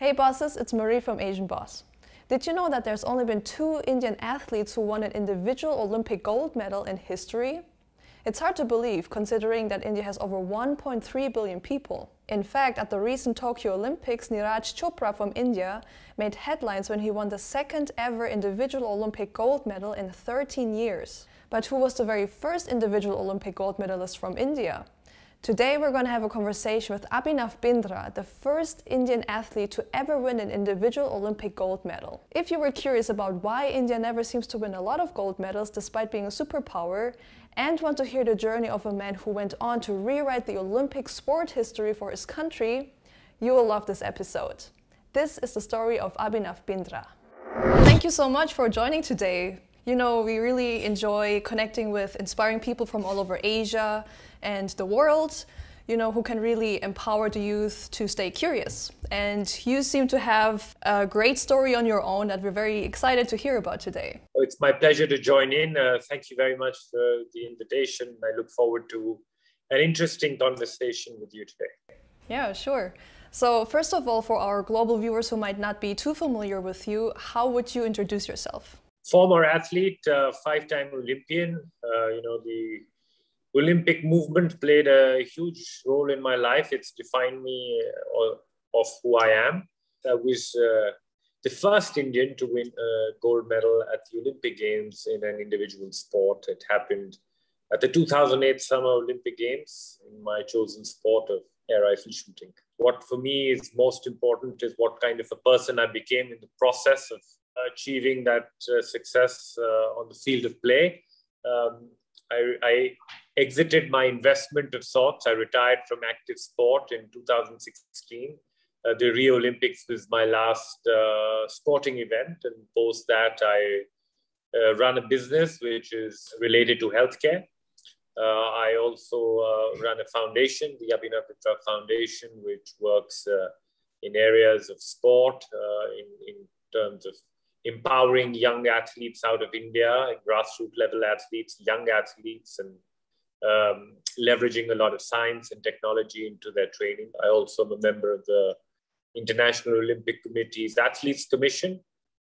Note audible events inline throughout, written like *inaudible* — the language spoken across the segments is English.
Hey bosses, it's Marie from Asian Boss. Did you know that there's only been two Indian athletes who won an individual Olympic gold medal in history? It's hard to believe considering that India has over 1.3 billion people. In fact, at the recent Tokyo Olympics, Neeraj Chopra from India made headlines when he won the second ever individual Olympic gold medal in 13 years. But who was the very first individual Olympic gold medalist from India? Today we're going to have a conversation with Abhinav Bindra, the first Indian athlete to ever win an individual Olympic gold medal. If you were curious about why India never seems to win a lot of gold medals despite being a superpower, and want to hear the journey of a man who went on to rewrite the Olympic sport history for his country, you will love this episode. This is the story of Abhinav Bindra. Thank you so much for joining today. You know, we really enjoy connecting with inspiring people from all over Asia and the world, you know, who can really empower the youth to stay curious. And you seem to have a great story on your own that we're very excited to hear about today. It's my pleasure to join in. Uh, thank you very much for the invitation. I look forward to an interesting conversation with you today. Yeah, sure. So, first of all, for our global viewers who might not be too familiar with you, how would you introduce yourself? former athlete, uh, five-time Olympian. Uh, you know, the Olympic movement played a huge role in my life. It's defined me uh, of who I am. I was uh, the first Indian to win a gold medal at the Olympic Games in an individual sport. It happened at the 2008 Summer Olympic Games in my chosen sport of air rifle shooting. What for me is most important is what kind of a person I became in the process of achieving that uh, success uh, on the field of play. Um, I, I, exited my investment of sorts. I retired from active sport in 2016. Uh, the Rio Olympics was my last uh, sporting event, and post that, I uh, run a business which is related to healthcare. Uh, I also run a foundation, the Abhinav Foundation, which works in areas of sport, in, in terms of empowering young athletes out of India, grassroots level athletes, young athletes, and um, leveraging a lot of science and technology into their training. I also am a member of the International Olympic Committee's Athletes Commission,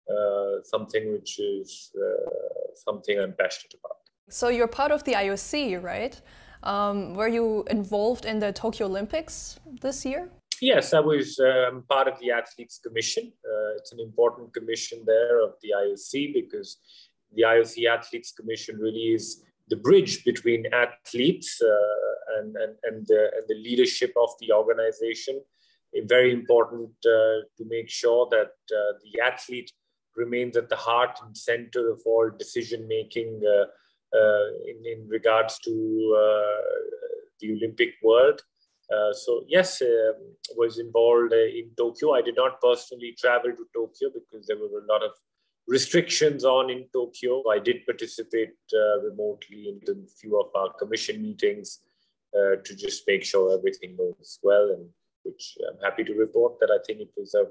uh, something which is uh, something I'm passionate about. So you're part of the IOC, right? Um, were you involved in the Tokyo Olympics this year? Yes, I was um, part of the Athletes Commission. Uh, it's an important commission there of the IOC because the IOC Athletes Commission really is the bridge between athletes uh, and, and, and, the, and the leadership of the organization. It's very important uh, to make sure that uh, the athlete remains at the heart and center of all decision making uh, uh, in, in regards to the Olympic world. Uh, so yes, uh, was involved uh, in Tokyo. I did not personally travel to Tokyo because there were a lot of restrictions on in Tokyo. I did participate uh, remotely in a few of our commission meetings to just make sure everything goes well, and which I'm happy to report that I think it was a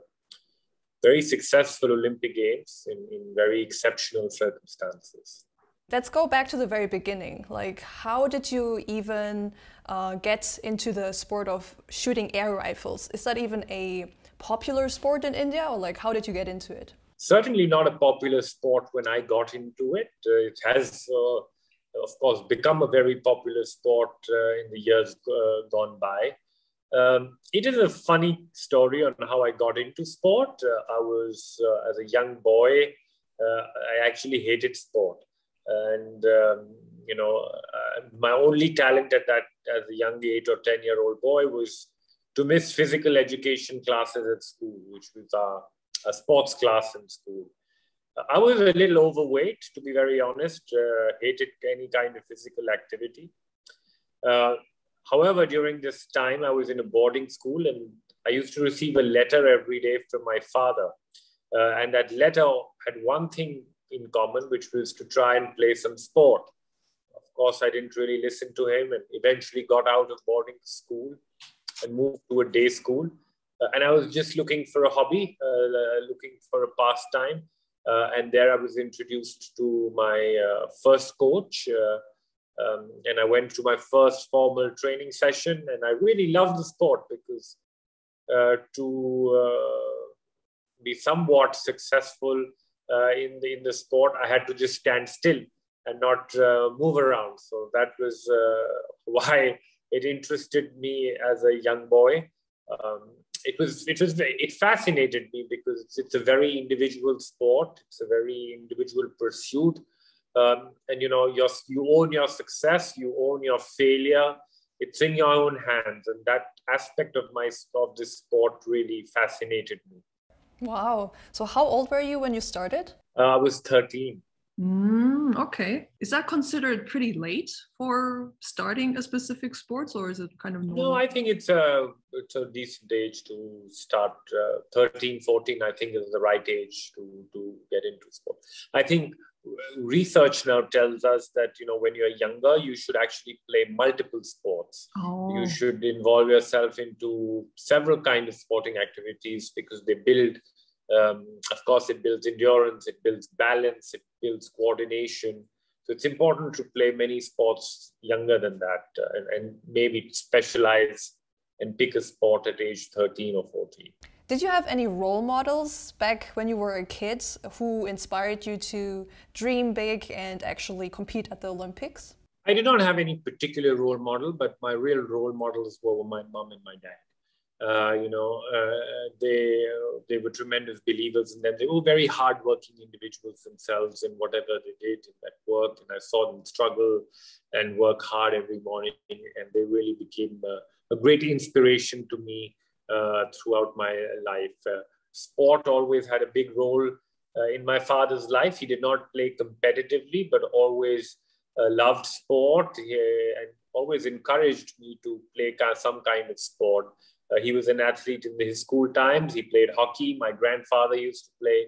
very successful Olympic Games in, in very exceptional circumstances. Let's go back to the very beginning. Like, how did you even uh, get into the sport of shooting air rifles? Is that even a popular sport in India, or like, how did you get into it? Certainly not a popular sport when I got into it. Uh, it has, uh, of course, become a very popular sport uh, in the years uh, gone by. Um, it is a funny story on how I got into sport. Uh, I was, as a young boy, I actually hated sport and um, you know uh, my only talent at that as a young eight or ten year old boy was to miss physical education classes at school which was a, sports class in school. I was a little overweight to be very honest uh, hated any kind of physical activity. Uh, however during this time i was in a boarding school and i used to receive a letter every day from my father. Uh, and that letter had one thing in common, which was to try and play some sport. Of course, I didn't really listen to him and eventually got out of boarding school and moved to a day school. Uh, and I was just looking for a hobby, uh, looking for a pastime. Uh, and there I was introduced to my uh, first coach. Uh, um, and I went to my first formal training session. And I really loved the sport because uh, to be somewhat successful uh, in the in the sport, I had to just stand still and not uh, move around. So that was uh, *laughs* why it interested me as a young boy. Um, it was it was it fascinated me because it's, it's a very individual sport. It's a very individual pursuit, um, and you know your, you own your success, you own your failure. It's in your own hands, and that aspect of my of this sport really fascinated me. Wow! So how old were you when you started? Uh, I was thirteen. Mm, okay. Is that considered pretty late for starting a specific sports or is it kind of normal? No, I think it's a, it's a decent age to start. Uh, 13, 14, I think is the right age to, to get into sport. I think research now tells us that, you know, when you're younger, you should actually play multiple sports. Oh. You should involve yourself into several kind of sporting activities because they build um, of course, it builds endurance, it builds balance, it builds coordination. So it's important to play many sports younger than that uh, and, and maybe specialize and pick a sport at age 13 or 14. Did you have any role models back when you were a kid who inspired you to dream big and actually compete at the Olympics? I did not have any particular role model, but my real role models were my mom and my dad. Uh, you know, uh, they they were tremendous believers in them. They were very hardworking individuals themselves in whatever they did in that work. And I saw them struggle and work hard every morning, and they really became a great inspiration to me uh, throughout my life. Uh, sport always had a big role uh, in my father's life. He did not play competitively, but always loved sport and always encouraged me to play some kind of sport. Uh, he was an athlete in his school times. He played hockey. My grandfather used to play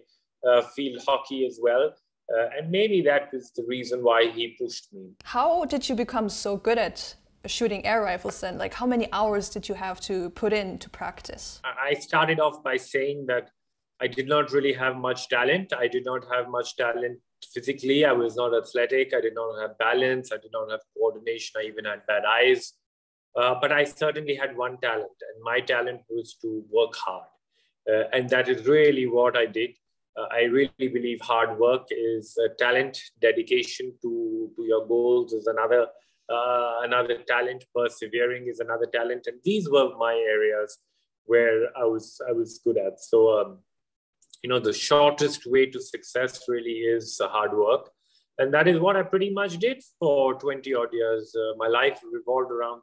uh, field hockey as well. Uh, and maybe that is the reason why he pushed me. How did you become so good at shooting air rifles then? Like, how many hours did you have to put in to practice? I started off by saying that I did not really have much talent. I did not have much talent physically. I was not athletic. I did not have balance. I did not have coordination. I even had bad eyes. Uh, but I certainly had one talent, and my talent was to work hard. Uh, and that is really what I did. Uh, I really believe hard work is a talent, dedication to, to your goals is another, uh, another talent, persevering is another talent. And these were my areas where I was, I was good at. So, um, you know, the shortest way to success really is hard work. And that is what I pretty much did for 20 odd years. Uh, my life revolved around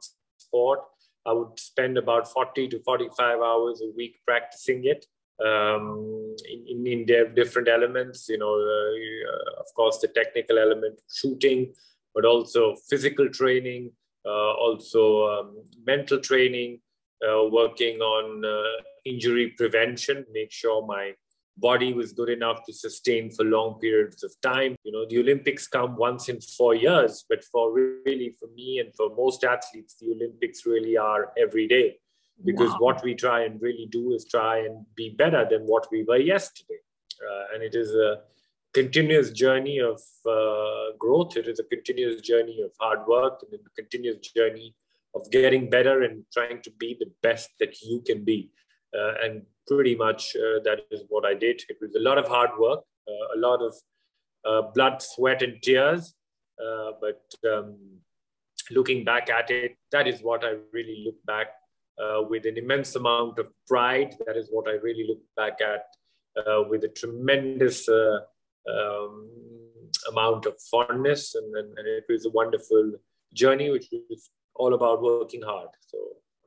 sport. I would spend about 40 to 45 hours a week practicing it um, in, in, different elements, you know, uh, of course, the technical element, shooting, but also physical training, uh, also um, mental training, uh, working on uh, injury prevention, make sure my body was good enough to sustain for long periods of time. You know, the Olympics come once in four years, but for really for me and for most athletes, the Olympics really are every day. Because wow. what we try and really do is try and be better than what we were yesterday. Uh, and it is a continuous journey of uh, growth. It is a continuous journey of hard work and a continuous journey of getting better and trying to be the best that you can be. Uh, and pretty much uh, that is what I did. It was a lot of hard work, uh, a lot of blood, sweat, and tears. but um, looking back at it, that is what I really look back uh, with an immense amount of pride. That is what I really look back at uh, with a tremendous uh, um, amount of fondness. And, and, and, it was a wonderful journey, which was all about working hard. So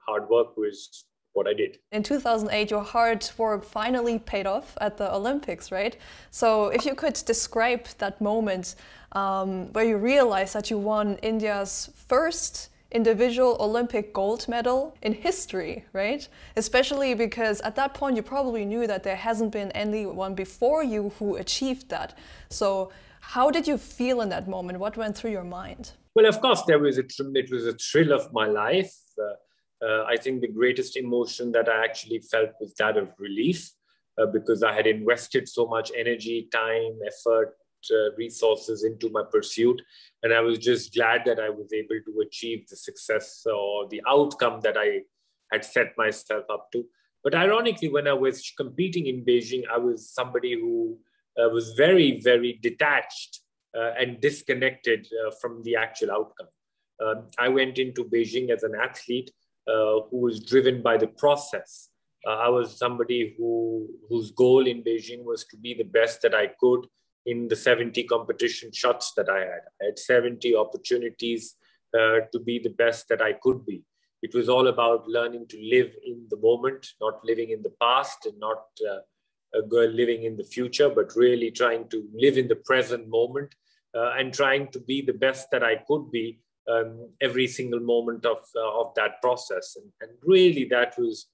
hard work was what I did. In 2008, your hard work finally paid off at the Olympics, right? So if you could describe that moment um, where you realized that you won India's first individual Olympic gold medal in history, right? Especially because at that point you probably knew that there hasn't been anyone before you who achieved that. So how did you feel in that moment? What went through your mind? Well, of course, there was a it was a thrill of my life. Uh, uh, I think the greatest emotion that I actually felt was that of relief uh, because I had invested so much energy, time, effort, uh, resources into my pursuit. And I was just glad that I was able to achieve the success or the outcome that I had set myself up to. But ironically, when I was competing in Beijing, I was somebody who uh, was very, very detached uh, and disconnected uh, from the actual outcome. Um, I went into Beijing as an athlete who was driven by the process. Uh, I was somebody who whose goal in Beijing was to be the best that I could in the 70 competition shots that I had. I had 70 opportunities uh, to be the best that I could be. It was all about learning to live in the moment, not living in the past and not uh, living in the future, but really trying to live in the present moment uh, and trying to be the best that I could be um, every single moment of, uh, of that process. And, and really, that was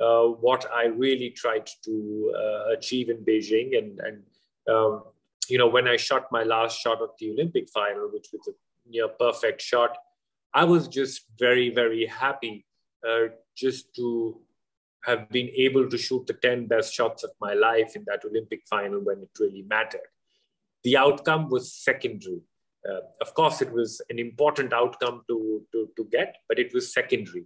uh, what I really tried to uh, achieve in Beijing. And, and um, you know, when I shot my last shot of the Olympic final, which was a near perfect shot, I was just very, very happy uh, just to have been able to shoot the 10 best shots of my life in that Olympic final when it really mattered. The outcome was secondary. Uh, of course, it was an important outcome to, to, to get, but it was secondary.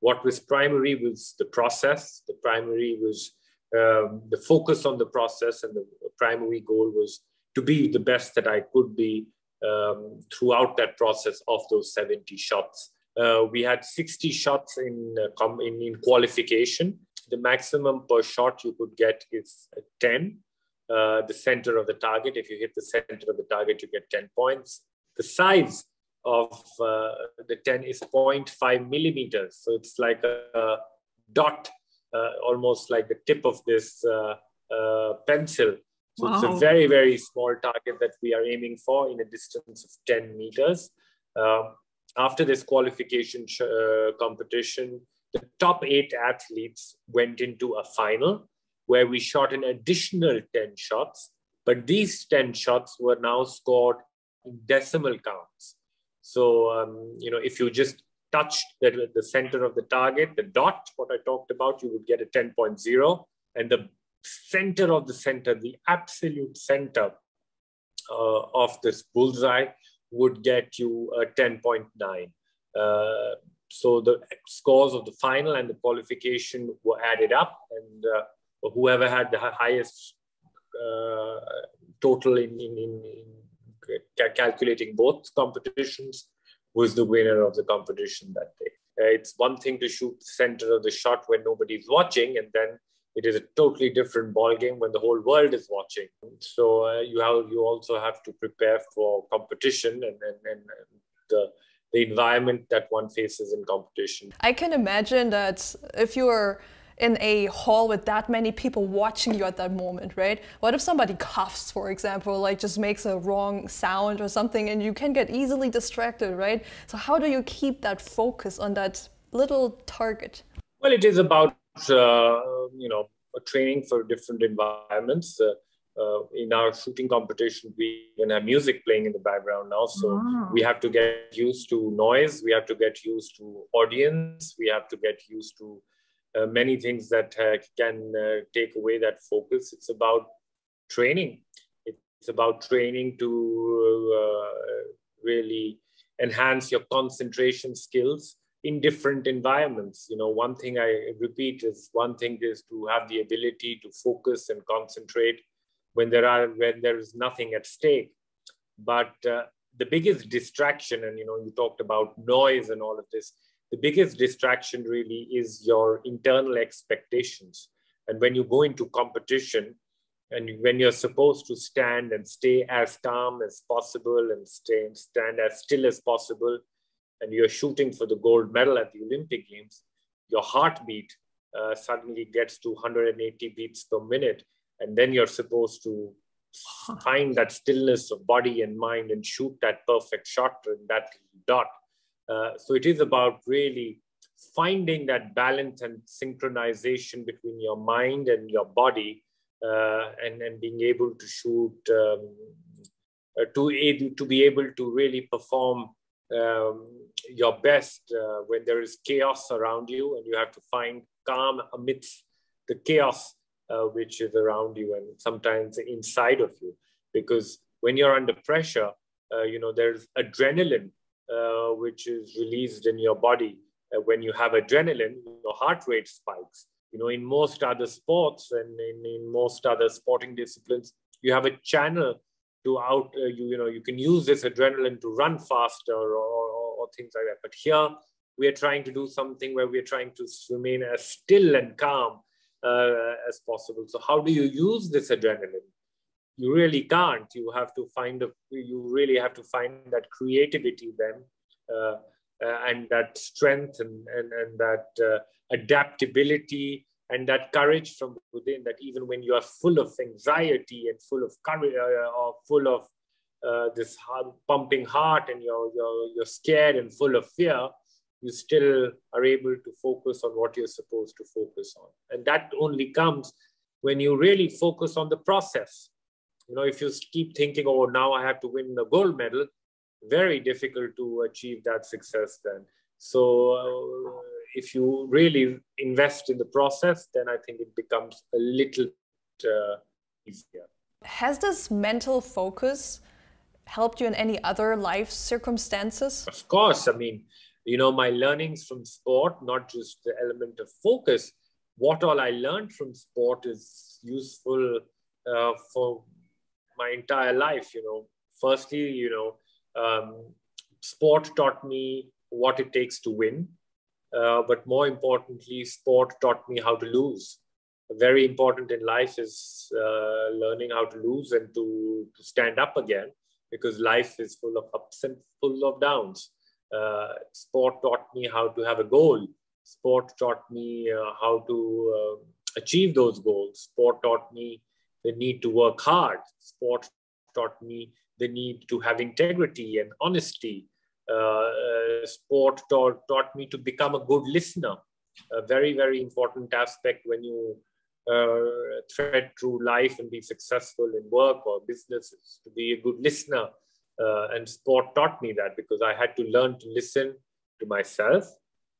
What was primary was the process. The primary was um, the focus on the process, and the primary goal was to be the best that I could be um, throughout that process of those 70 shots. Uh, we had 60 shots in, uh, in, in, qualification. The maximum per shot you could get is 10, uh, the center of the target. If you hit the center of the target, you get 10 points. The size of uh, the 10 is 0.5 millimeters. So it's like a, a dot, uh, almost like the tip of this uh, pencil so wow. it's a very, very small target that we are aiming for in a distance of 10 meters. Um, after this qualification uh, competition, the top eight athletes went into a final where we shot an additional 10 shots, but these 10 shots were now scored in decimal counts. So, um, you know, if you just touched the, the center of the target, the dot, what I talked about, you would get a 10.0. And the center of the center, the absolute center uh, of this bullseye would get you a 10.9. Uh, so the scores of the final and the qualification were added up, and uh, whoever had the highest uh, total in, in, in, in, calculating both competitions was the winner of the competition that day. Uh, it's one thing to shoot the center of the shot when nobody's watching, and then it is a totally different ball game when the whole world is watching. So uh, you have you also have to prepare for competition and, and, and the the environment that one faces in competition. I can imagine that if you are in a hall with that many people watching you at that moment, right? What if somebody coughs, for example, like just makes a wrong sound or something, and you can get easily distracted, right? So how do you keep that focus on that little target? Well, it is about uh, you know training for different environments. Uh, uh, in our shooting competition, we even have music playing in the background now. So wow. we have to get used to noise. We have to get used to audience. We have to get used to uh, many things that uh, can uh, take away that focus. It's about training. It's about training to really enhance your concentration skills in different environments. You know, one thing I repeat is one thing is to have the ability to focus and concentrate when there are when there is nothing at stake. But uh, the biggest distraction, and you know, you talked about noise and all of this. The biggest distraction really is your internal expectations. And when you go into competition, and when you're supposed to stand and stay as calm as possible and stay and stand as still as possible and you're shooting for the gold medal at the Olympic Games, your heartbeat uh, suddenly gets to 180 beats per minute. And then you're supposed to find that stillness of body and mind and shoot that perfect shot in that dot. Uh, so it is about really finding that balance and synchronization between your mind and your body uh, and, and being able to shoot, um, uh, to, to be able to really perform um, your best uh, when there is chaos around you and you have to find calm amidst the chaos uh, which is around you and sometimes inside of you. Because when you're under pressure uh, you know there's adrenaline uh, which is released in your body uh, when you have adrenaline your heart rate spikes You know, in most other sports and in, in most other sporting disciplines, you have a channel to out, uh, you, you know, you can use this adrenaline to run faster or, or, or things like that. But here, we are trying to do something where we are trying to remain as still and calm uh, as possible. So, how do you use this adrenaline? You really can't. You have to find a. You really have to find that creativity then, uh, uh, and that strength and and, and that uh, adaptability and that courage from within. That even when you are full of anxiety and full of courage uh, or full of uh, this heart, pumping heart and you're, you're, you're scared and full of fear, you still are able to focus on what you're supposed to focus on. And that only comes when you really focus on the process. You know, if you keep thinking, oh, now I have to win the gold medal, very difficult to achieve that success then. So, uh, if you really invest in the process, then I think it becomes a little uh, easier. Has this mental focus helped you in any other life circumstances? Of course. I mean, you know, my learnings from sport, not just the element of focus, what all I learned from sport is useful uh, for my entire life. You know, firstly, you know, um, sport taught me what it takes to win, uh, but more importantly, sport taught me how to lose. Very important in life is uh, learning how to lose and to, to stand up again because life is full of ups and full of downs. Uh, sport taught me how to have a goal. Sport taught me uh, how to uh, achieve those goals. Sport taught me the need to work hard. Sport taught me the need to have integrity and honesty. Uh, uh, sport taught, taught me to become a good listener. A very, very important aspect when you uh, thread through life and be successful in work or businesses to be a good listener uh, and sport taught me that because I had to learn to listen to myself.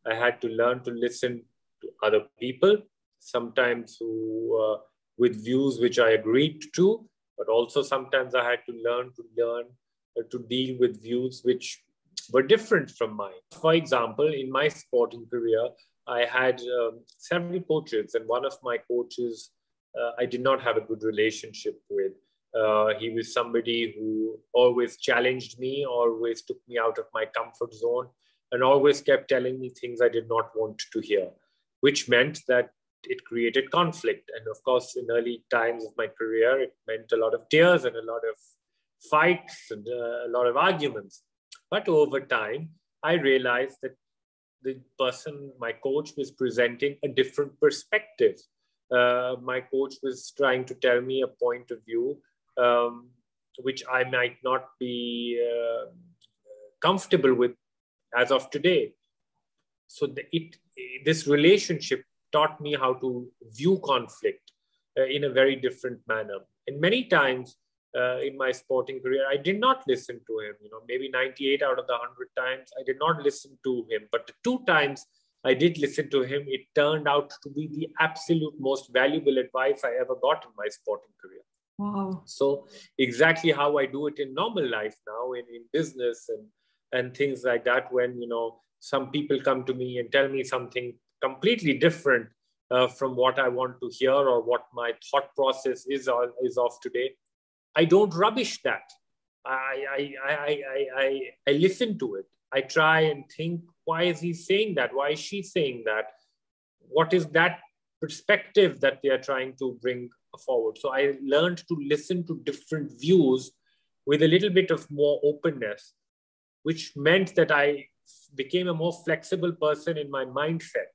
I had to learn to listen to other people, sometimes who, uh, with views which I agreed to, but also sometimes I had to learn to learn uh, to deal with views which were different from mine. For example, in my sporting career, I had um, several coaches, and one of my coaches uh, I did not have a good relationship with. Uh, he was somebody who always challenged me, always took me out of my comfort zone, and always kept telling me things I did not want to hear, which meant that it created conflict. And of course, in early times of my career, it meant a lot of tears and a lot of fights and uh, a lot of arguments. But over time, I realized that the person, my coach, was presenting a different perspective. Uh, my coach was trying to tell me a point of view um, which I might not be uh, comfortable with as of today. So the, it, this relationship taught me how to view conflict uh, in a very different manner. And many times uh, in my sporting career, I did not listen to him. You know, maybe 98 out of the 100 times, I did not listen to him. But the two times I did listen to him, it turned out to be the absolute most valuable advice I ever got in my sporting career. Wow. So exactly how I do it in normal life now, in, in business and and things like that. When you know some people come to me and tell me something completely different uh, from what I want to hear or what my thought process is is of today, I don't rubbish that. I I I I, I listen to it. I try and think, why is he saying that? Why is she saying that? What is that perspective that they are trying to bring forward. So I learned to listen to different views with a little bit of more openness, which meant that I became a more flexible person in my mindset,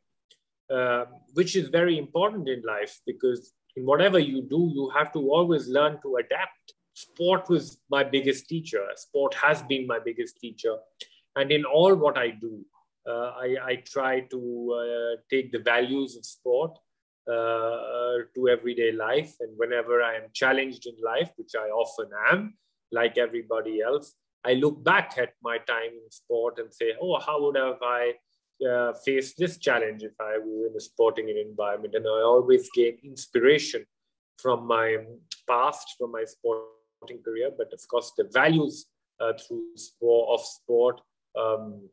uh, which is very important in life because in whatever you do, you have to always learn to adapt. Sport was my biggest teacher. Sport has been my biggest teacher. And in all what I do, uh, I, I, try to uh, take the values of sport uh, to everyday life. And whenever I am challenged in life, which I often am, like everybody else, I look back at my time in sport and say, oh, how would have I uh, faced this challenge if I were in a sporting environment? And I always gain inspiration from my past, from my sporting career. But of course, the values uh, through sport of sport um,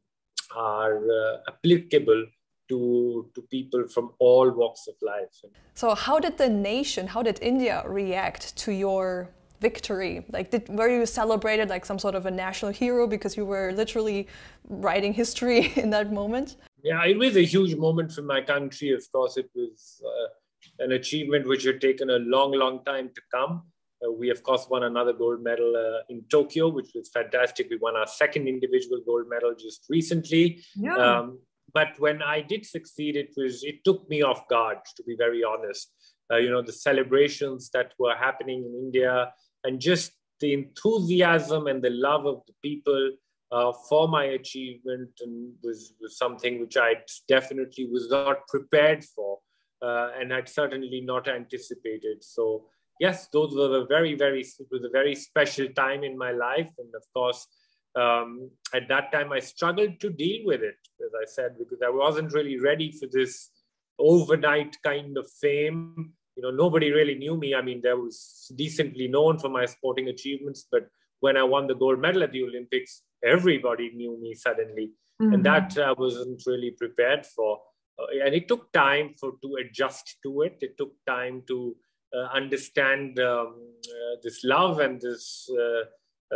are uh, applicable to, to people from all walks of life. So, how did the nation, how did India react to your victory? Like, did, were you celebrated like some sort of a national hero because you were literally writing history *laughs* in that moment? Yeah, it was a huge moment for my country. Of course, it was uh, an achievement which had taken a long, long time to come. Uh, we, of course, won another gold medal uh, in Tokyo, which was fantastic. We won our second individual gold medal just recently. Yeah. Um, but when I did succeed, it was it took me off guard, to be very honest. Uh, you know, the celebrations that were happening in India, and just the enthusiasm and the love of the people uh, for my achievement, and was, was something which I definitely was not prepared for, uh, and had certainly not anticipated. So yes, those were a very, very, it was a very special time in my life. And of course, um, at that time, I struggled to deal with it, as I said, because I wasn't really ready for this overnight kind of fame. You know, nobody really knew me. I mean, there was decently known for my sporting achievements, but when I won the gold medal at the Olympics, everybody knew me suddenly, mm-hmm. and that I wasn't really prepared for. Uh, and it took time for to adjust to it. It took time to uh, understand um, uh, this love and this uh,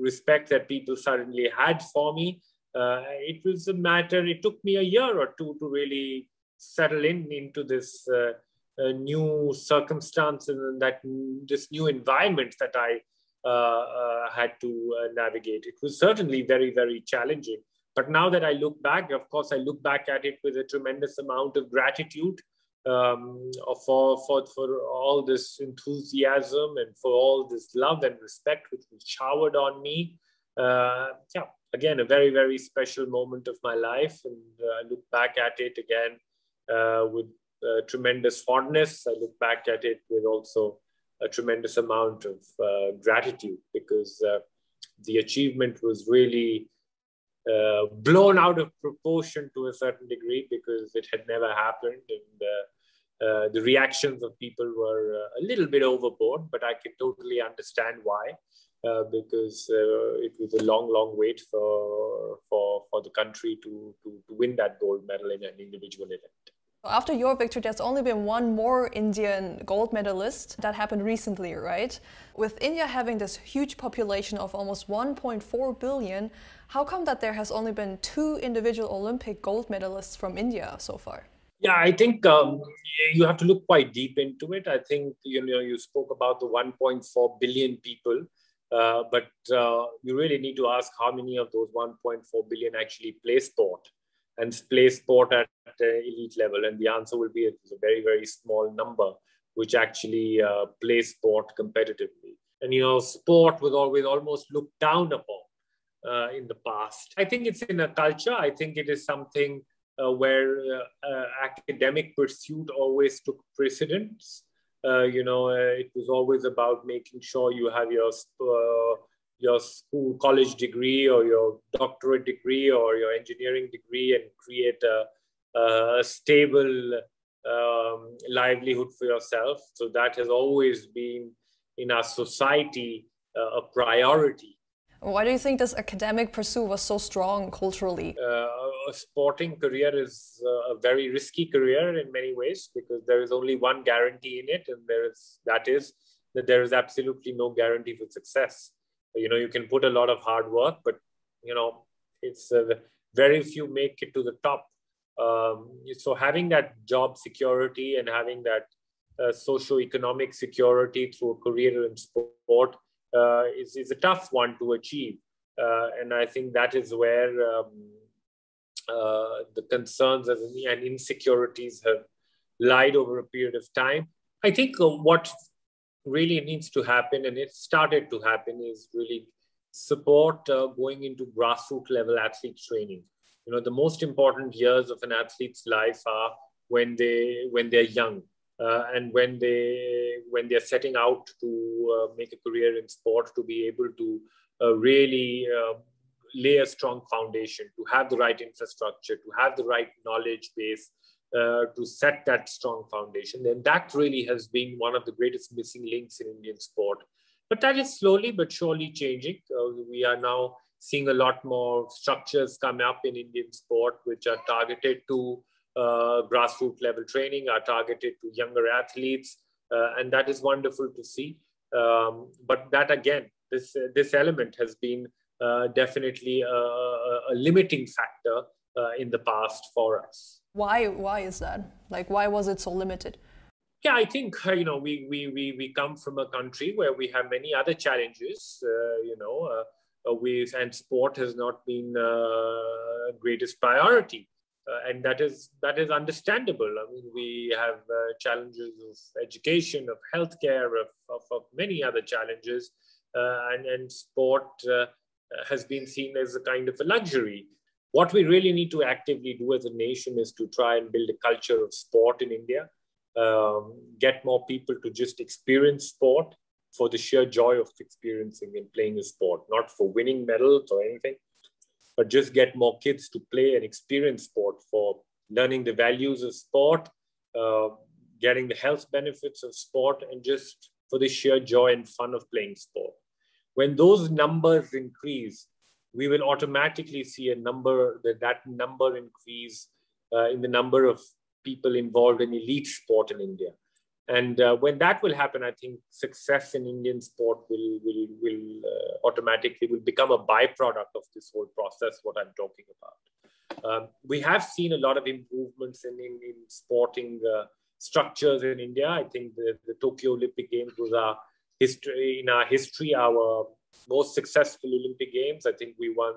respect that people suddenly had for me. it was a matter, it took me a year or two to really settle in into this new circumstances and that this new environment that I uh, uh, had to uh, navigate. It was certainly very, very challenging. But now that I look back, of course, I look back at it with a tremendous amount of gratitude um, for, for, for all this enthusiasm and for all this love and respect which was showered on me. Uh, yeah, again, a very, very special moment of my life. And uh, I look back at it again uh, with uh, tremendous fondness. I look back at it with also a tremendous amount of uh, gratitude because uh, the achievement was really uh, blown out of proportion to a certain degree because it had never happened and uh, uh, the reactions of people were a little bit overboard but i can totally understand why because it was a long long wait for for for the country to, to to win that gold medal in an individual event after your victory, there's only been one more Indian gold medalist that happened recently, right? With India having this huge population of almost 1.4 billion, how come that there has only been two individual Olympic gold medalists from India so far? Yeah, I think um, you have to look quite deep into it. I think you know you spoke about the 1.4 billion people, uh, but uh, you really need to ask how many of those 1.4 billion actually play sport and play sport at elite level? And the answer will be a very, very small number which actually uh, play sport competitively. And, you know, sport was always almost looked down upon uh, in the past. I think it's in a culture. I think it is something uh, where uh, uh, academic pursuit always took precedence. Uh, you know, it was always about making sure you have your your school college degree or your doctorate degree or your engineering degree and create a, a stable um, livelihood for yourself. So that has always been in our society uh, a priority. Why do you think this academic pursuit was so strong culturally? Uh, a sporting career is uh, a very risky career in many ways because there is only one guarantee in it, and there is that is that there is absolutely no guarantee for success you know you can put a lot of hard work but you know it's uh, very few make it to the top. Um, so having that job security and having that uh, socio-economic security through a career in sport uh, is, is a tough one to achieve. Uh, and i think that is where um, uh, the concerns and insecurities have lied over a period of time. I think uh, what really needs to happen, and it started to happen, is really support uh, going into grassroots level athlete training. You know, the most important years of an athlete's life are when they when they're young uh, and when they when they're setting out to uh, make a career in sport to be able to uh, really uh, lay a strong foundation, to have the right infrastructure, to have the right knowledge base, uh, to set that strong foundation. And that really has been one of the greatest missing links in Indian sport. But that is slowly but surely changing. Uh, we are now seeing a lot more structures come up in Indian sport, which are targeted to uh, grassroots level training, are targeted to younger athletes, uh, and that is wonderful to see. Um, but that again, this this element has been uh, definitely a, a, limiting factor uh, in the past for us. Why? Why is that? Like, why was it so limited? Yeah, I think uh, you know we, we we we come from a country where we have many other challenges. Uh, you know, uh, we and sport has not been uh, greatest priority, and that is that is understandable. I mean, we have challenges of education, of healthcare, of, of, of many other challenges, and and sport has been seen as a kind of a luxury. What we really need to actively do as a nation is to try and build a culture of sport in India, um, get more people to just experience sport for the sheer joy of experiencing and playing a sport, not for winning medals or anything, but just get more kids to play and experience sport for learning the values of sport, uh, getting the health benefits of sport, and just for the sheer joy and fun of playing sport. When those numbers increase, we will automatically see a number that that number increase uh, in the number of people involved in elite sport in India. And uh, when that will happen, I think success in Indian sport will will will uh, automatically will become a byproduct of this whole process. What I'm talking about. Um, we have seen a lot of improvements in in, in sporting uh, structures in India. I think the, the Tokyo Olympic Games was our history in our history, our most successful Olympic Games. I think we won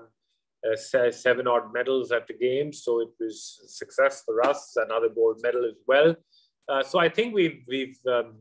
uh, seven odd medals at the games, so it was success for us. Another gold medal as well. Uh, so I think we've we've um,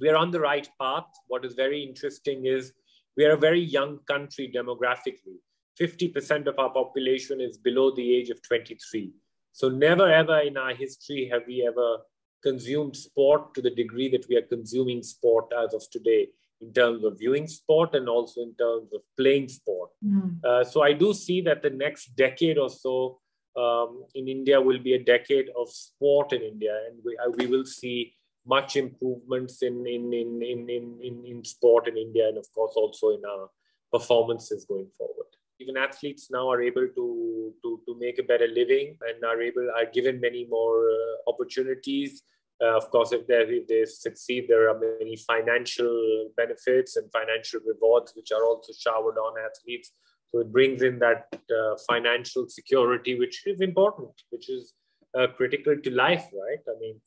we are on the right path. What is very interesting is we are a very young country demographically. 50% of our population is below the age of 23. So never ever in our history have we ever consumed sport to the degree that we are consuming sport as of today in terms of viewing sport and also in terms of playing sport. Mm. Uh, so I do see that the next decade or so um, in India will be a decade of sport in India, and we, uh, we will see much improvements in in, in, in, in, in sport in India, and of course also in our performances going forward. Even athletes now are able to, to, to make a better living and are able are given many more uh, opportunities uh, of course, if they, if they succeed, there are many financial benefits and financial rewards which are also showered on athletes. So it brings in that uh, financial security, which is important, which is uh, critical to life, right? I mean,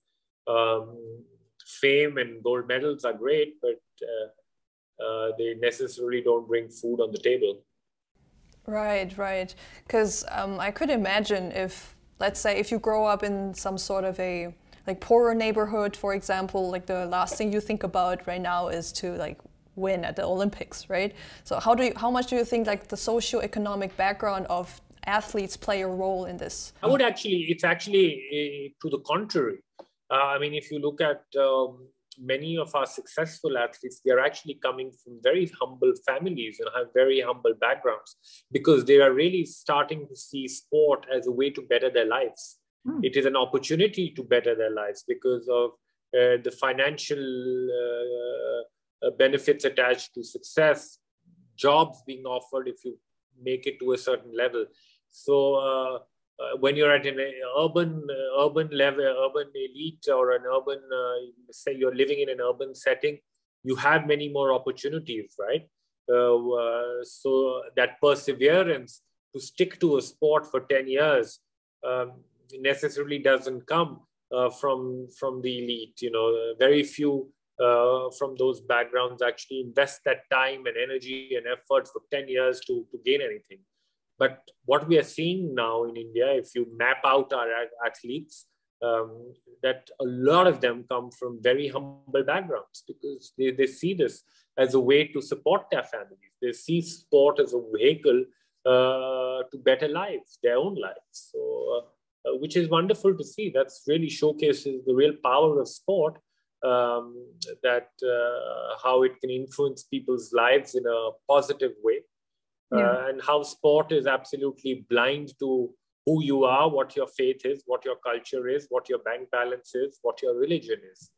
um, fame and gold medals are great, but uh, uh, they necessarily don't bring food on the table. Right, right. Because um, I could imagine if, let's say, if you grow up in some sort of a like poorer neighborhood, for example, like the last thing you think about right now is to like win at the Olympics, right? So how do you, how much do you think like the socio-economic background of athletes play a role in this? I would actually, it's actually uh, to the contrary. Uh, I mean, if you look at um, many of our successful athletes, they are actually coming from very humble families and have very humble backgrounds because they are really starting to see sport as a way to better their lives. Hmm. It is an opportunity to better their lives because of uh, the financial uh, uh, benefits attached to success, jobs being offered if you make it to a certain level. So uh, uh, when you're at an urban urban level, urban elite, or an urban say you're living in an urban setting, you have many more opportunities, right? so that perseverance to stick to a sport for 10 years um, necessarily doesn't come uh, from from the elite. You know, very few uh, from those backgrounds actually invest that time and energy and effort for 10 years to, to gain anything. But what we are seeing now in India, if you map out our athletes, um, that a lot of them come from very humble backgrounds because they, they see this as a way to support their families. They see sport as a vehicle uh, to better lives, their own lives. So uh, which is wonderful to see. That's really showcases the real power of sport. Um, that uh, how it can influence people's lives in a positive way, uh, yeah. and how sport is absolutely blind to who you are, what your faith is, what your culture is, what your bank balance is, what your religion is.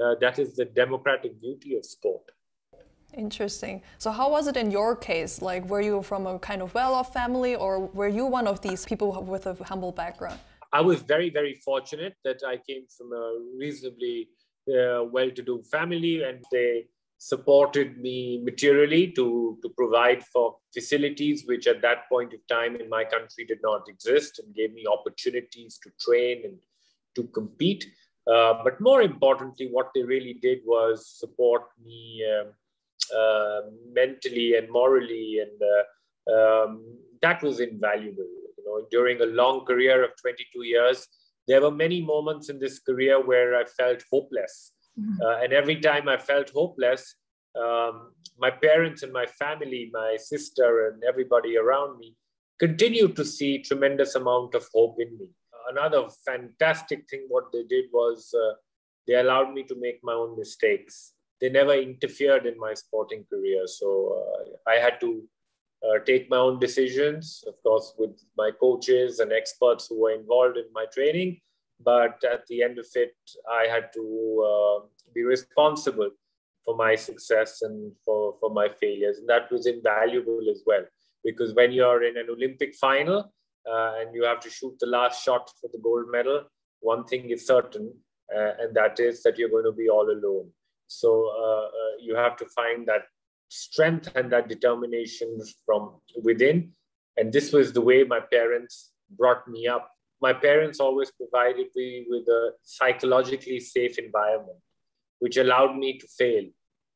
Uh, that is the democratic beauty of sport. Interesting. So, how was it in your case? Like, were you from a kind of well off family, or were you one of these people with a humble background? I was very, very fortunate that I came from a reasonably uh, well to do family, and they supported me materially to, to provide for facilities which at that point of time in my country did not exist and gave me opportunities to train and to compete. Uh, but more importantly, what they really did was support me um, uh, mentally and morally, and uh, um, that was invaluable. You know, during a long career of 22 years, there were many moments in this career where I felt hopeless Mm-hmm. Uh, and every time I felt hopeless, um, my parents and my family, my sister and everybody around me continued to see tremendous amount of hope in me. Another fantastic thing what they did was uh, they allowed me to make my own mistakes. They never interfered in my sporting career. So uh, I had to uh, take my own decisions, of course, with my coaches and experts who were involved in my training but at the end of it, I had to uh, be responsible for my success and for, for my failures. And that was invaluable as well, because when you're in an Olympic final uh, and you have to shoot the last shot for the gold medal, one thing is certain, uh, and that is that you're going to be all alone. So uh, uh, you have to find that strength and that determination from within. And this was the way my parents brought me up my parents always provided me with a psychologically safe environment, which allowed me to fail.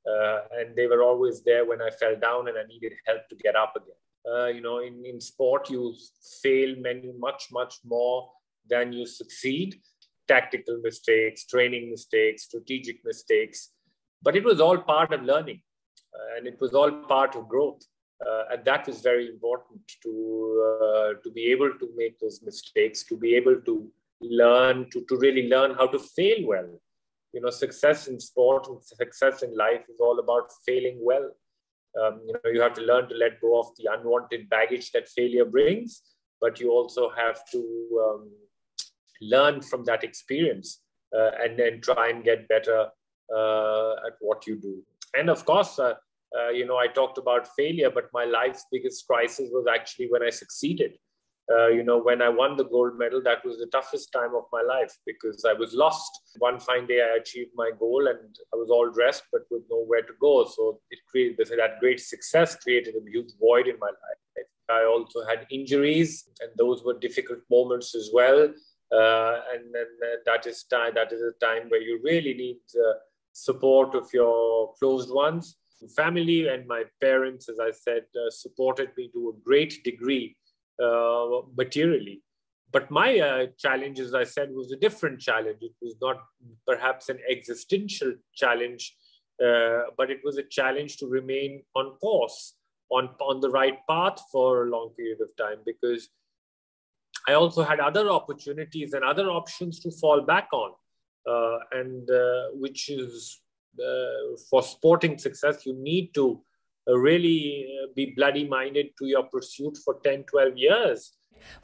Uh, and they were always there when I fell down and I needed help to get up again. Uh, you know, in, in sport, you fail many, much, much more than you succeed. Tactical mistakes, training mistakes, strategic mistakes. But it was all part of learning and it was all part of growth. Uh, and that is very important to uh, to be able to make those mistakes to be able to learn to, to really learn how to fail well. You know success in sport and success in life is all about failing well. Um, you know you have to learn to let go of the unwanted baggage that failure brings but you also have to um, learn from that experience uh, and then try and get better uh, at what you do. And of course uh, uh, you know, I talked about failure, but my life's biggest crisis was actually when I succeeded. Uh, you know, when I won the gold medal, that was the toughest time of my life because I was lost. One fine day, I achieved my goal and I was all dressed, but with nowhere to go. So it created that great success created a huge void in my life. I also had injuries, and those were difficult moments as well. Uh, and then uh, that is time. That is a time where you really need uh, support of your closed ones family and my parents, as I said, uh, supported me to a great degree uh, materially. But my uh, challenge, as I said, was a different challenge. It was not perhaps an existential challenge, uh, but it was a challenge to remain on course, on, on the right path for a long period of time, because I also had other opportunities and other options to fall back on, uh, and uh, which is for sporting success, you need to uh, really uh, be bloody minded to your pursuit for 10, 12 years.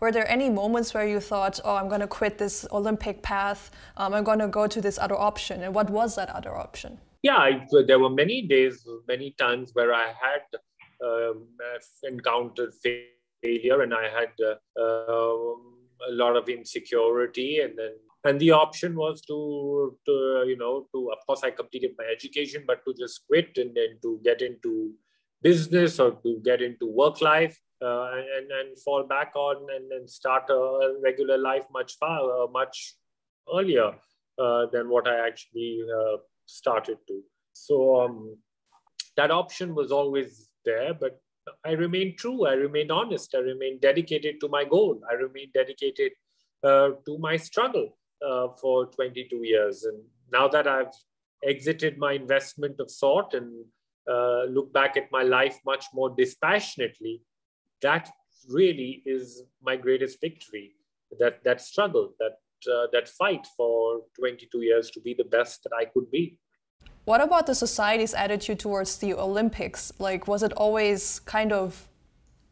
Were there any moments where you thought, oh, I'm going to quit this Olympic path, um, I'm going to go to this other option? And what was that other option? Yeah, I, there were many days, many times where I had um, encountered failure and I had uh, uh, a lot of insecurity and then and the option was to, to you know to of course i completed my education but to just quit and then to get into business or to get into work life uh, and and fall back on and then start a regular life much far uh, much earlier uh, than what i actually uh, started to. So um, that option was always there but i remained true. I remained honest. I remained dedicated to my goal. I remained dedicated uh, to my struggle uh, for 22 years. And now that I've exited my investment of sort and uh, look back at my life much more dispassionately, that really is my greatest victory. That that struggle, that uh, that fight for 22 years to be the best that I could be. What about the society's attitude towards the Olympics? Like, was it always kind of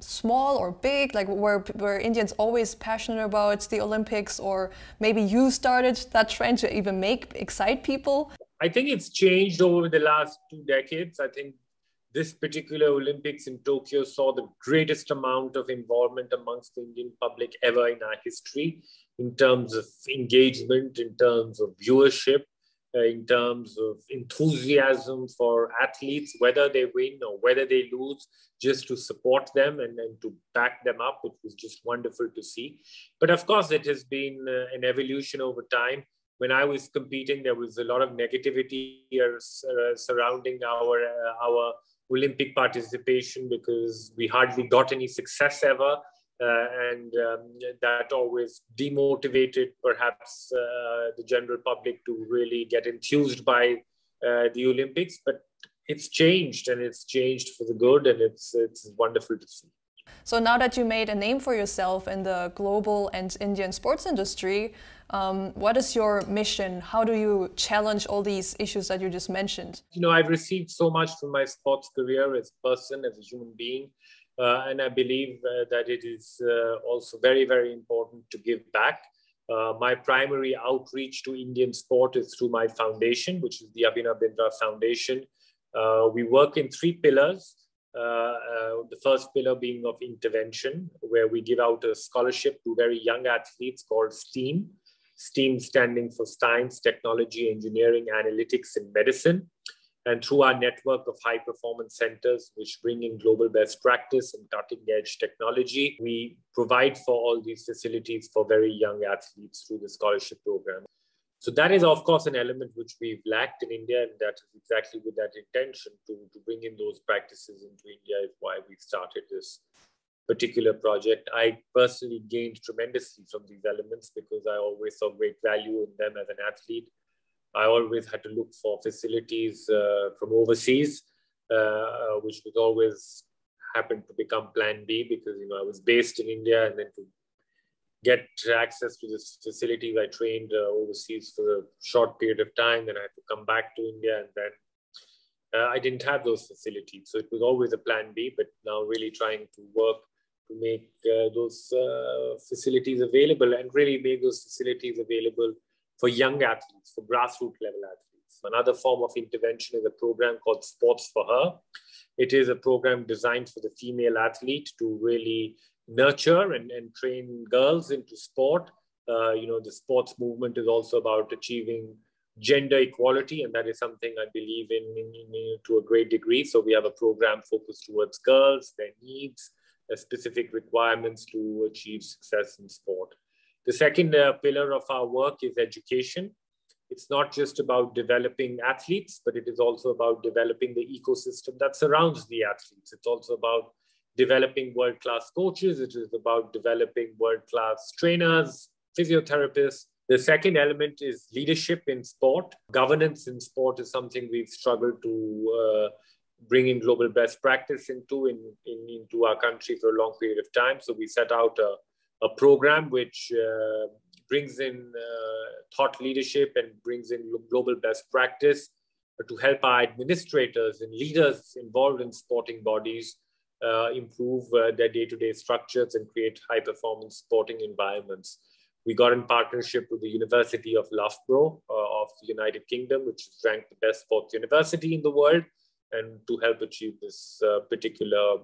small or big? Like were, were Indians always passionate about the Olympics or maybe you started that trend to even make excite people? I think it's changed over the last two decades. I think this particular Olympics in Tokyo saw the greatest amount of involvement amongst the Indian public ever in our history in terms of engagement, in terms of viewership, in terms of enthusiasm for athletes, whether they win or whether they lose, just to support them and, then to back them up, which was just wonderful to see. But of course, it has been uh, an evolution over time. When I was competing, there was a lot of negativity uh, surrounding our uh, our Olympic participation because we hardly got any success ever. Uh, and um, that always demotivated perhaps uh, the general public to really get enthused by uh, the Olympics. But it's changed, and it's changed for the good, and it's it's wonderful to see. So now that you made a name for yourself in the global and Indian sports industry, um, what is your mission? How do you challenge all these issues that you just mentioned? You know, I've received so much from my sports career as a person, as a human being. Uh, and I believe uh, that it is uh, also very, very important to give back. Uh, my primary outreach to Indian sport is through my foundation, which is the Abhinav Bindra Foundation. Uh, we work in three pillars. Uh, the first pillar being of intervention, where we give out a scholarship to very young athletes called STEAM. STEAM standing for Science, Technology, Engineering, Analytics, and Medicine. And through our network of high performance centers, which bring in global best practice and cutting edge technology, we provide for all these facilities for very young athletes through the scholarship program. So that is, of course, an element which we've lacked in India, and that is exactly with that intention to, to bring in those practices into India is why we started this particular project. I personally gained tremendously from these elements because I always saw great value in them as an athlete. I always had to look for facilities uh, from overseas, uh, which was always happened to become plan B because you know I was based in India and then to get access to this facilities I trained uh, overseas for a short period of time then I had to come back to India and then uh, I didn't have those facilities. So it was always a plan B but now really trying to work to make uh, those uh, facilities available and really make those facilities available for young athletes, for grassroots level athletes. Another form of intervention is a program called Sports for Her. It is a program designed for the female athlete to really nurture and, and train girls into sport. Uh, you know, the sports movement is also about achieving gender equality, and that is something I believe in, in, in, to a great degree. So we have a program focused towards girls, their needs, their specific requirements to achieve success in sport. The second uh, pillar of our work is education. It's not just about developing athletes, but it is also about developing the ecosystem that surrounds the athletes. It's also about developing world class coaches, it is about developing world class trainers, physiotherapists. The second element is leadership in sport. Governance in sport is something we've struggled to uh, bringing global best practice into in, in, into our country for a long period of time. So we set out a, a program which uh, brings in uh, thought leadership and brings in global best practice to help our administrators and leaders involved in sporting bodies uh, improve uh, their day-to-day structures and create high-performance sporting environments. We got in partnership with the University of Loughborough uh, of the United Kingdom, which is ranked the best sports university in the world and to help achieve this uh, particular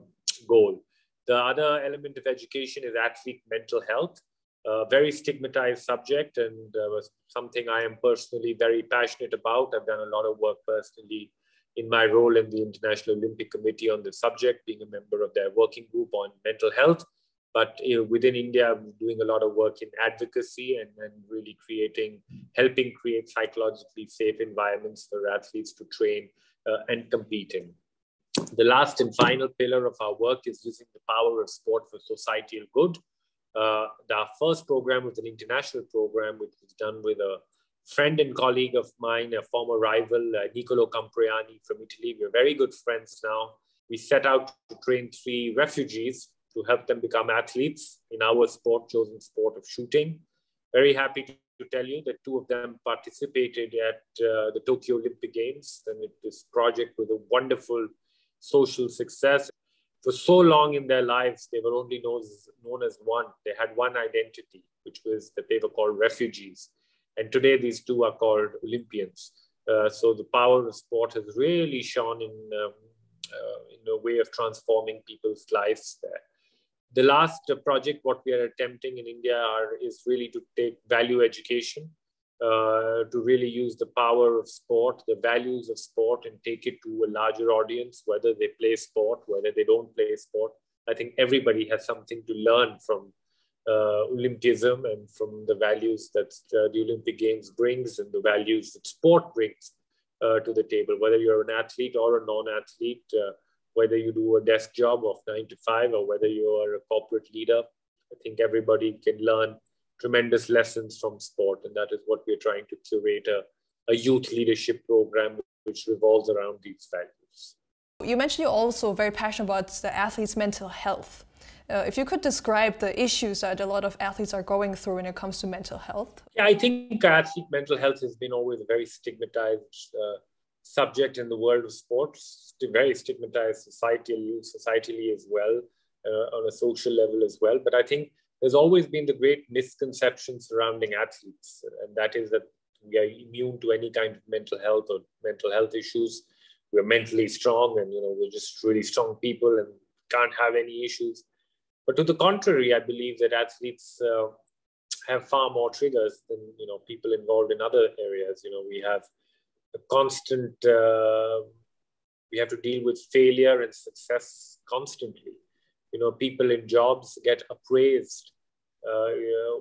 goal. The other element of education is athlete mental health, a very stigmatized subject and uh, something I am personally very passionate about. I've done a lot of work personally in my role in the International Olympic Committee on the subject, being a member of their working group on mental health. But you know, within India, I'm doing a lot of work in advocacy and, and really creating, helping create psychologically safe environments for athletes to train uh, and competing. The last and final pillar of our work is using the power of sport for societal good. Uh, our first program was an international program, which was done with a friend and colleague of mine, a former rival, uh, Nicolo Campriani from Italy. We're very good friends now. We set out to train three refugees to help them become athletes in our sport, chosen sport of shooting. Very happy to to tell you that two of them participated at uh, the Tokyo Olympic Games. And it, this project was a wonderful social success. For so long in their lives, they were only known as, known as one. They had one identity, which was that they were called refugees. And today, these two are called Olympians. Uh, so the power of sport has really shone in um, uh, in a way of transforming people's lives there. The last project, what we are attempting in India are, is really to take value education, uh, to really use the power of sport, the values of sport, and take it to a larger audience, whether they play sport, whether they don't play sport. I think everybody has something to learn from uh, Olympism and from the values that uh, the Olympic Games brings and the values that sport brings uh, to the table, whether you're an athlete or a non-athlete, uh, whether you do a desk job of nine to five or whether you are a corporate leader. I think everybody can learn tremendous lessons from sport, and that is what we're trying to curate a, a youth leadership program which revolves around these values. You mentioned you're also very passionate about the athlete's mental health. Uh, if you could describe the issues that a lot of athletes are going through when it comes to mental health. Yeah, I think athlete mental health has been always a very stigmatized uh, subject in the world of sports, very stigmatized societally, societally as well, uh, on a social level as well. But I think there's always been the great misconception surrounding athletes, and that is that we are immune to any kind of mental health or mental health issues. We're mentally strong, and you know we're just really strong people and can't have any issues. But to the contrary, I believe that athletes uh, have far more triggers than you know people involved in other areas. You know, we have a constant. Uh, we have to deal with failure and success constantly. You know, people in jobs get appraised uh,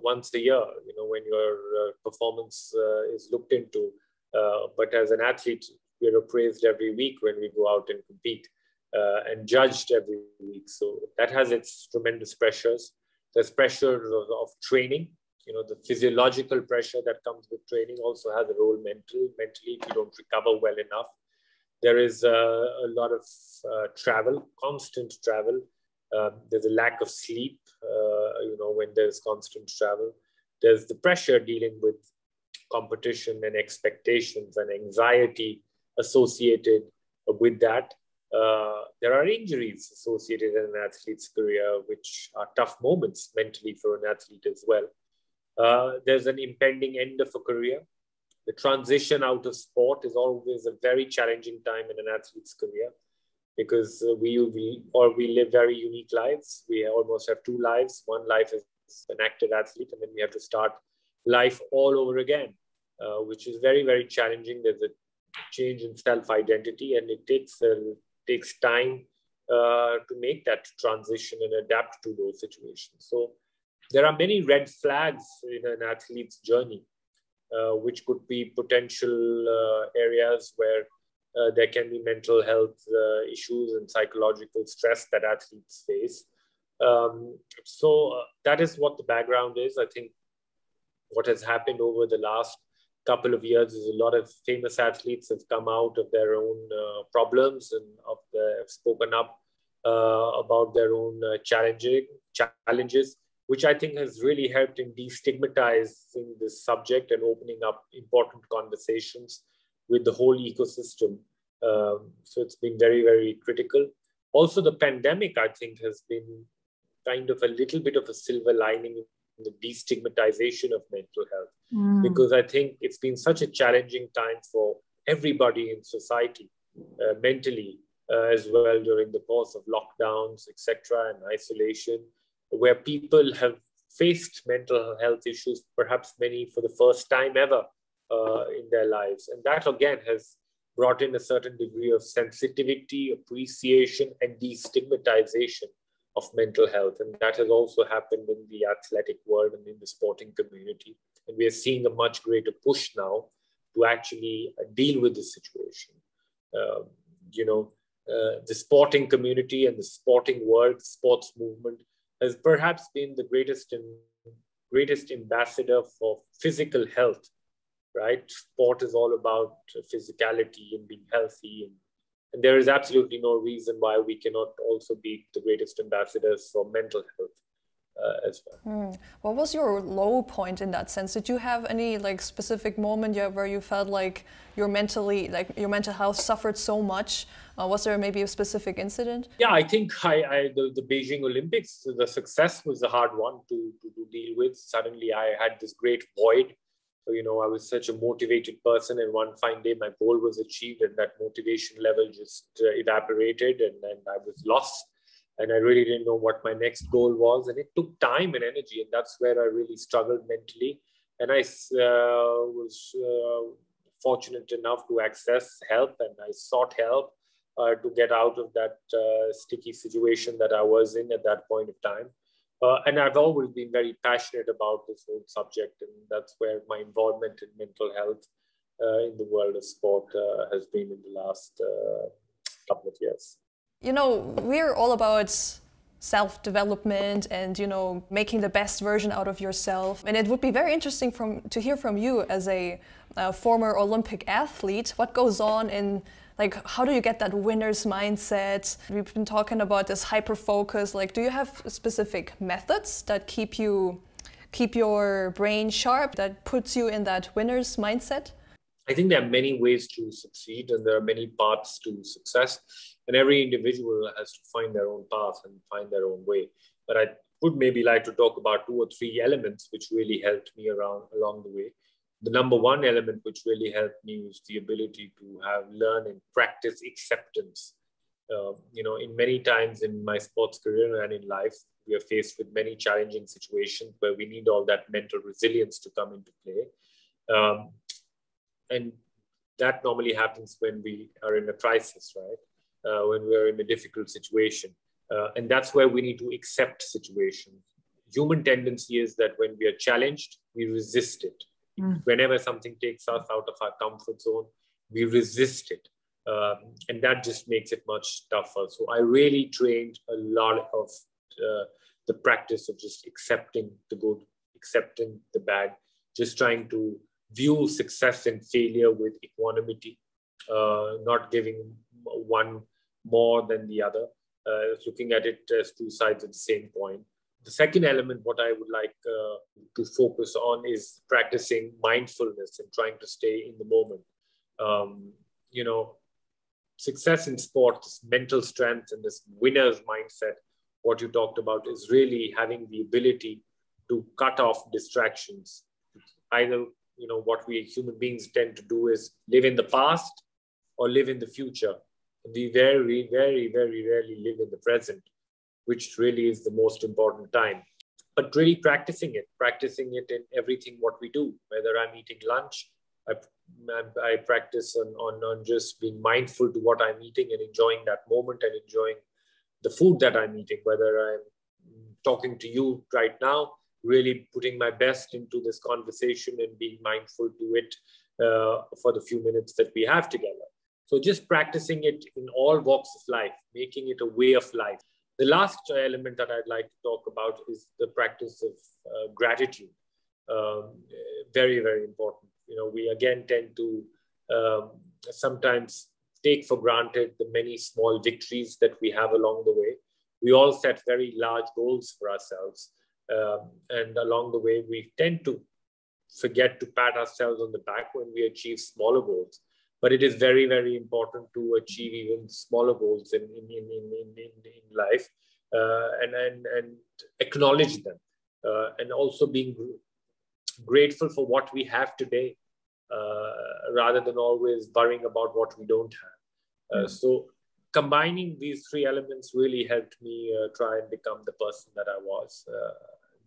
once a year. You know, when your uh, performance uh, is looked into. Uh, but as an athlete, we're appraised every week when we go out and compete uh, and judged every week. So that has its tremendous pressures. There's pressure of, of, training. You know, the physiological pressure that comes with training also has a role mental, mentally if you don't recover well enough. There is uh, a lot of uh, travel, constant travel. Um, there's a lack of sleep, uh, you know, when there's constant travel. There's the pressure dealing with competition and expectations and anxiety associated with that. Uh, there are injuries associated in an athlete's career, which are tough moments mentally for an athlete as well. Uh, there's an impending end of a career. The transition out of sport is always a very challenging time in an athlete's career because uh, we, we or we live very unique lives. We almost have two lives. One life is an active athlete, and then we have to start life all over again, uh, which is very very challenging. There's a change in self identity, and it takes a takes time uh, to make that transition and adapt to those situations. So there are many red flags in an athlete's journey, uh, which could be potential uh, areas where uh, there can be mental health uh, issues and psychological stress that athletes face. Um, so uh, that is what the background is. I think what has happened over the last couple of years is a lot of famous athletes have come out of their own uh, problems and of the, have spoken up uh, about their own uh, challenging challenges, which I think has really helped in destigmatizing this subject and opening up important conversations with the whole ecosystem. Um, so it's been very, very critical. Also, the pandemic, I think, has been kind of a little bit of a silver lining in the destigmatization of mental health mm. because i think it's been such a challenging time for everybody in society uh, mentally uh, as well during the course of lockdowns etc and isolation where people have faced mental health issues perhaps many for the first time ever uh, in their lives and that again has brought in a certain degree of sensitivity appreciation and destigmatization of mental health. And that has also happened in the athletic world and in the sporting community. And we are seeing a much greater push now to actually uh, deal with the situation. Um, you know, uh, the sporting community and the sporting world, sports movement has perhaps been the greatest and greatest ambassador for physical health, right? Sport is all about physicality and being healthy and and there is absolutely no reason why we cannot also be the greatest ambassadors for mental health. Uh, as well. Mm. What was your low point in that sense? Did you have any like specific moment where you felt like your mentally like your mental health suffered so much? Uh, was there maybe a specific incident? Yeah, I think I, I the, the, Beijing Olympics, the success was a hard one to, to, to deal with. Suddenly, I had this great void you know, I was such a motivated person, and one fine day my goal was achieved, and that motivation level just uh, evaporated, and then I was lost, and I really didn't know what my next goal was, and it took time and energy, and that's where I really struggled mentally, and I uh, was uh, fortunate enough to access help, and I sought help uh, to get out of that uh, sticky situation that I was in at that point of time. Uh, and I've always been very passionate about this whole subject, and that's where my involvement in mental health uh, in the world of sport uh, has been in the last uh, couple of years. You know, we're all about self-development and you know making the best version out of yourself and it would be very interesting from to hear from you as a, a former olympic athlete what goes on in like how do you get that winner's mindset? We've been talking about this hyper focus like do you have specific methods that keep you keep your brain sharp that puts you in that winner's mindset? I think there are many ways to succeed and there are many paths to success and every individual has to find their own path and find their own way. But i would maybe like to talk about two or three elements which really helped me around along the way the number one element which really helped me was the ability to have learn and practice acceptance. Uh, you know, in many times in my sports career and in life, we are faced with many challenging situations where we need all that mental resilience to come into play. Um, and that normally happens when we are in a crisis, right? Uh, when we are in a difficult situation. Uh, and that's where we need to accept situations. Human tendency is that when we are challenged, we resist it Mm. Whenever something takes us out of our comfort zone, we resist it. Um, and that just makes it much tougher. So I really trained a lot of uh, the practice of just accepting the good, accepting the bad, just trying to view success and failure with equanimity, uh, not giving one more than the other, uh, looking at it as two sides of the same coin. The second element, what I would like uh, to focus on is practicing mindfulness and trying to stay in the moment. Um, you know, success in sport, mental strength and this winner's mindset, what you talked about is really having the ability to cut off distractions. Either, you know, what we human beings tend to do is live in the past or live in the future. We very, very, very rarely live in the present which really is the most important time. But really practicing it, practicing it in everything what we do, whether I'm eating lunch, I, I practice on, on, on just being mindful to what I'm eating and enjoying that moment and enjoying the food that I'm eating, whether I'm talking to you right now, really putting my best into this conversation and being mindful to it uh, for the few minutes that we have together. So just practicing it in all walks of life, making it a way of life. The last element that I'd like to talk about is the practice of uh, gratitude. Um, very, very important. You know, we again tend to um, sometimes take for granted the many small victories that we have along the way. We all set very large goals for ourselves. Um, and along the way, we tend to forget to pat ourselves on the back when we achieve smaller goals but it is very very important to achieve even smaller goals in in in in, in, in life uh, and and and acknowledge them uh, and also being grateful for what we have today uh, rather than always worrying about what we don't have mm-hmm. so combining these three elements really helped me uh, try and become the person that i was uh,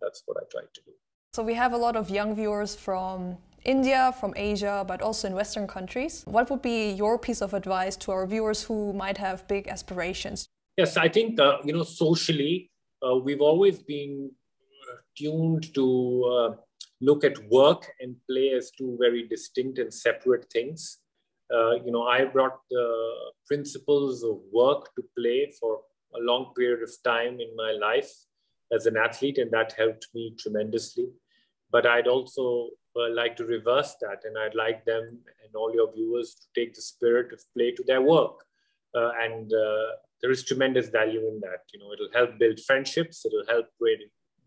that's what i tried to do so we have a lot of young viewers from India, from Asia, but also in Western countries. What would be your piece of advice to our viewers who might have big aspirations? Yes, I think, uh, you know, socially, uh, we've always been uh, tuned to uh, look at work and play as two very distinct and separate things. Uh, you know, I brought the principles of work to play for a long period of time in my life as an athlete, and that helped me tremendously. But I'd also uh, like to reverse that. And I'd like them and all your viewers to take the spirit of play to their work. Uh, and uh, there is tremendous value in that. You know, it'll help build friendships. It'll help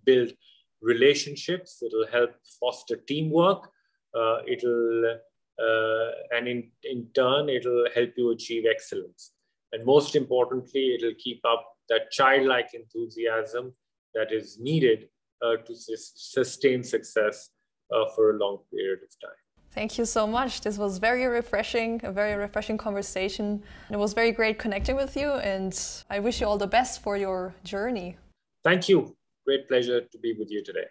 build relationships. It'll help foster teamwork. Uh, it'll uh, and in, in turn, it'll help you achieve excellence. And most importantly, it'll keep up that childlike enthusiasm that is needed uh, to sustain success Uh, for a long period of time. Thank you so much. This was very refreshing, a very refreshing conversation. It was very great connecting with you, and I wish you all the best for your journey. Thank you. Great pleasure to be with you today.